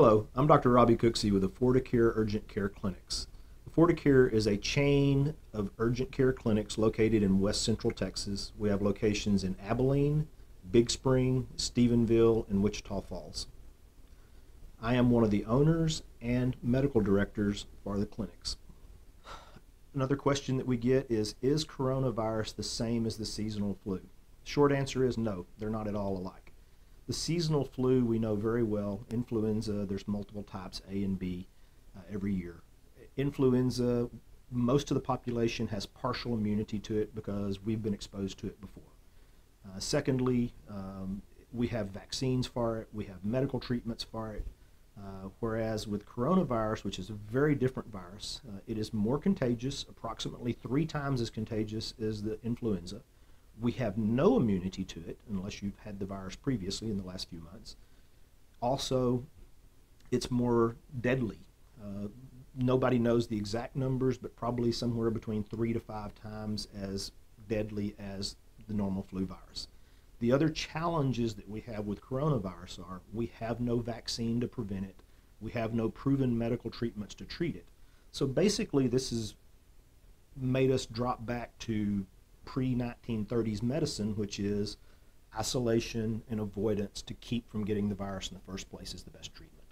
Hello, I'm Dr. Robbie Cooksey with the Affordacare Urgent Care Clinics. Affordacare is a chain of urgent care clinics located in west central Texas. We have locations in Abilene, Big Spring, Stephenville, and Wichita Falls. I am one of the owners and medical directors for the clinics. Another question that we get is Is coronavirus the same as the seasonal flu? Short answer is no, they're not at all alike. The seasonal flu we know very well. Influenza, there's multiple types, A and B, uh, every year. Influenza, most of the population has partial immunity to it because we've been exposed to it before. Uh, secondly, um, we have vaccines for it, we have medical treatments for it. Uh, whereas with coronavirus, which is a very different virus, uh, it is more contagious, approximately three times as contagious as the influenza we have no immunity to it unless you've had the virus previously in the last few months. Also, it's more deadly. Uh, nobody knows the exact numbers, but probably somewhere between three to five times as deadly as the normal flu virus. The other challenges that we have with coronavirus are we have no vaccine to prevent it, we have no proven medical treatments to treat it. So basically, this has made us drop back to pre 1930s medicine, which is isolation and avoidance to keep from getting the virus in the first place, is the best treatment.